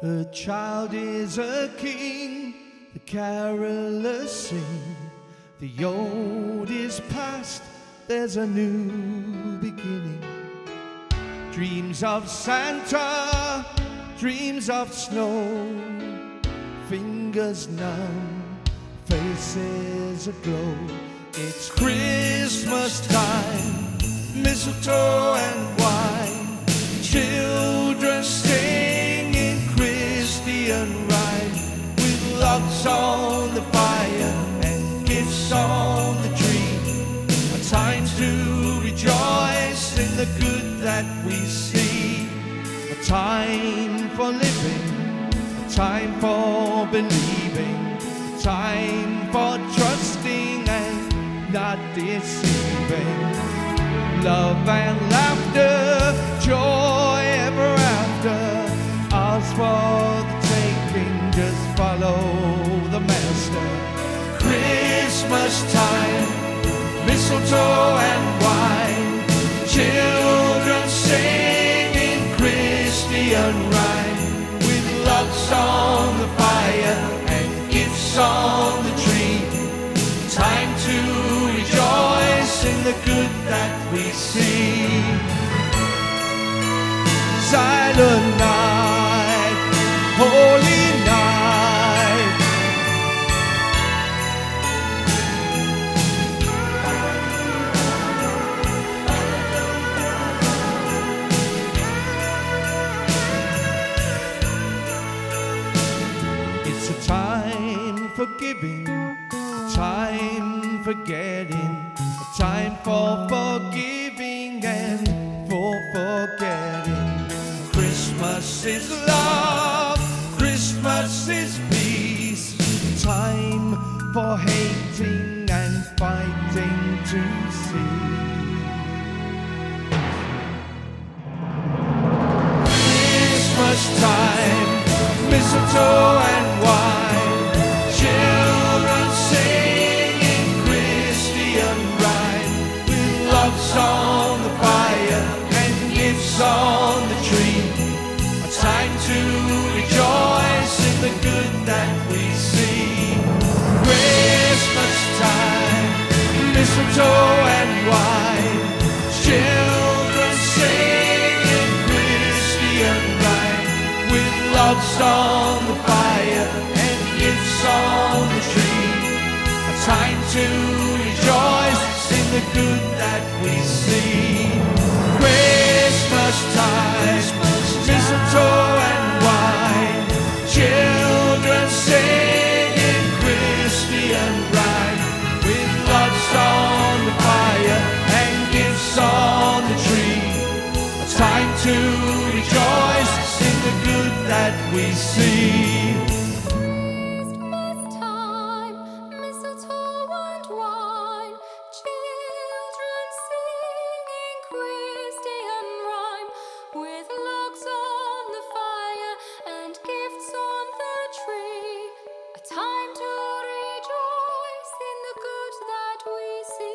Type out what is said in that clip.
A child is a king, the carolers sing. The old is past, there's a new beginning. Dreams of Santa, dreams of snow, fingers numb, faces aglow. It's Christmas time, mistletoe and wine, children singing Christian rhyme with logs on the fire and gifts on the tree. A time to rejoice in the good that we see. A time for living, time for believing, time for trusting and not deceiving. Love and laughter, joy ever after. Ours for the taking, just follow the master. Christmas time, mistletoe on the tree. Time to rejoice in the good that we see. Silent night, giving, a time for getting, a time for forgiving and for forgetting. Christmas is love, Christmas is peace, time for hating and fighting to see. Christmas time, on the tree. A time to rejoice in the good that we see. Christmas time, mistletoe and wine, children singing Christian rhyme with logs on the fire and gifts on the tree. A time to rejoice in the good that we see. Christmas time, mistletoe and wine, children Christian rhyme with on the fire and gifts on the tree. A time to rejoice in the good that we see. we see.